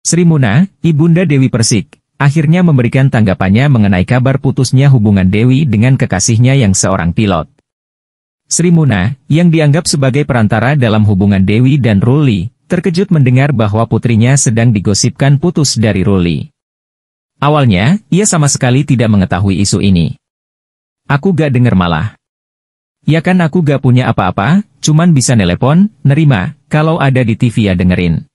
Sri Muna, Ibunda Dewi Persik, akhirnya memberikan tanggapannya mengenai kabar putusnya hubungan Dewi dengan kekasihnya yang seorang pilot. Sri Muna, yang dianggap sebagai perantara dalam hubungan Dewi dan Ruli, terkejut mendengar bahwa putrinya sedang digosipkan putus dari Ruli. Awalnya, ia sama sekali tidak mengetahui isu ini. Aku gak denger malah. Ya kan aku gak punya apa-apa, cuman bisa nelepon, nerima, kalau ada di TV ya dengerin.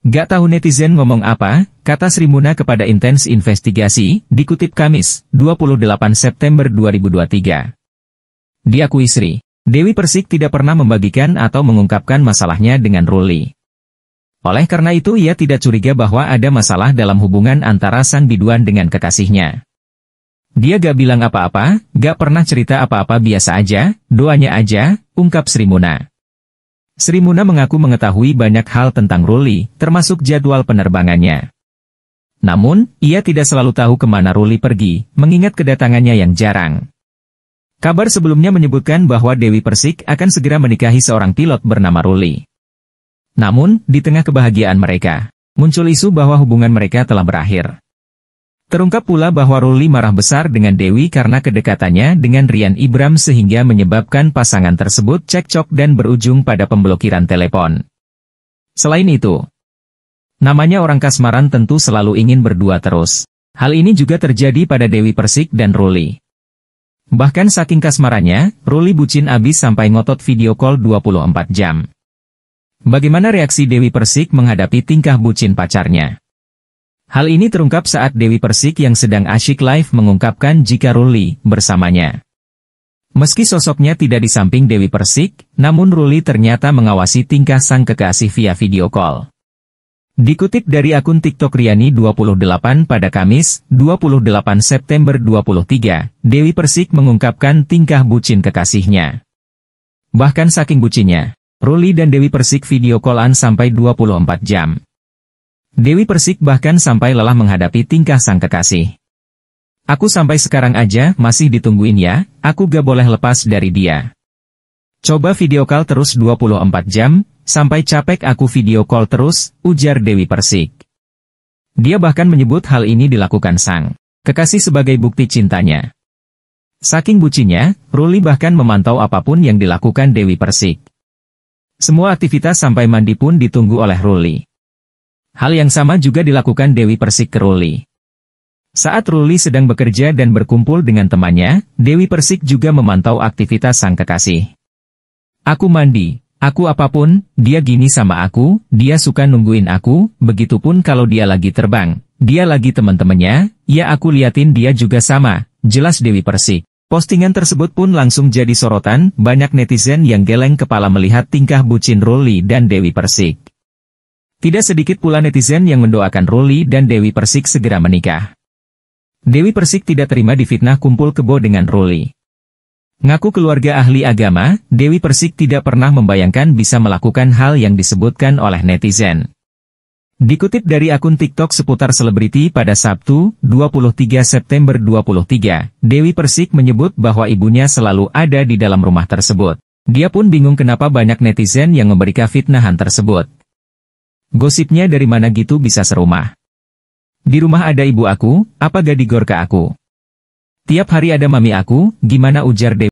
Gak tahu netizen ngomong apa, kata Sri Muna kepada Intens Investigasi, dikutip Kamis, 28 September 2023. Diakui Sri, Dewi Persik tidak pernah membagikan atau mengungkapkan masalahnya dengan Ruli. Oleh karena itu ia tidak curiga bahwa ada masalah dalam hubungan antara sang biduan dengan kekasihnya. Dia gak bilang apa-apa, gak pernah cerita apa-apa biasa aja, doanya aja, ungkap Sri Muna. Sri Muna mengaku mengetahui banyak hal tentang Ruli, termasuk jadwal penerbangannya. Namun, ia tidak selalu tahu ke mana Ruli pergi, mengingat kedatangannya yang jarang. Kabar sebelumnya menyebutkan bahwa Dewi Persik akan segera menikahi seorang pilot bernama Ruli. Namun, di tengah kebahagiaan mereka, muncul isu bahwa hubungan mereka telah berakhir. Terungkap pula bahwa Ruli marah besar dengan Dewi karena kedekatannya dengan Rian Ibram sehingga menyebabkan pasangan tersebut cekcok dan berujung pada pemblokiran telepon. Selain itu, namanya orang kasmaran tentu selalu ingin berdua terus. Hal ini juga terjadi pada Dewi Persik dan Ruli. Bahkan saking kasmarannya, Ruli bucin abis sampai ngotot video call 24 jam. Bagaimana reaksi Dewi Persik menghadapi tingkah bucin pacarnya? Hal ini terungkap saat Dewi Persik yang sedang asyik live mengungkapkan jika Ruli bersamanya. Meski sosoknya tidak di samping Dewi Persik, namun Ruli ternyata mengawasi tingkah sang kekasih via video call. Dikutip dari akun TikTok Riani 28 pada Kamis, 28 September 23, Dewi Persik mengungkapkan tingkah bucin kekasihnya. Bahkan saking bucinnya, Ruli dan Dewi Persik video callan sampai 24 jam. Dewi Persik bahkan sampai lelah menghadapi tingkah sang kekasih. Aku sampai sekarang aja masih ditungguin ya, aku gak boleh lepas dari dia. Coba video call terus 24 jam, sampai capek aku video call terus, ujar Dewi Persik. Dia bahkan menyebut hal ini dilakukan sang kekasih sebagai bukti cintanya. Saking bucinya, Ruli bahkan memantau apa pun yang dilakukan Dewi Persik. Semua aktivitas sampai mandi pun ditunggu oleh Ruli. Hal yang sama juga dilakukan Dewi Persik ke Ruli. Saat Ruli sedang bekerja dan berkumpul dengan temannya, Dewi Persik juga memantau aktivitas sang kekasih. Aku mandi, aku apa pun, dia gini sama aku, dia suka nungguin aku, begitupun kalau dia lagi terbang, dia lagi teman-temannya, ya aku liatin dia juga sama, jelas Dewi Persik. Postingan tersebut pun langsung jadi sorotan, banyak netizen yang geleng kepala melihat tingkah bucin Ruli dan Dewi Persik. Tidak sedikit pula netizen yang mendoakan Ruli dan Dewi Persik segera menikah. Dewi Persik tidak terima difitnah kumpul kebo dengan Ruli. Ngaku keluarga ahli agama, Dewi Persik tidak pernah membayangkan bisa melakukan hal yang disebutkan oleh netizen. Dikutip dari akun TikTok seputar selebriti pada Sabtu, 23 September 23, Dewi Persik menyebut bahwa ibunya selalu ada di dalam rumah tersebut. Dia pun bingung kenapa banyak netizen yang memberikan fitnahan tersebut. Gosipnya dari mana gitu bisa serumah. Di rumah ada ibu aku, apa gak digor ke aku? Tiap hari ada mami aku, gimana ujar Dewi?